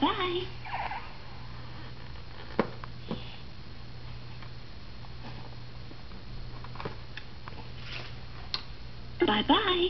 Bye-bye. Bye-bye.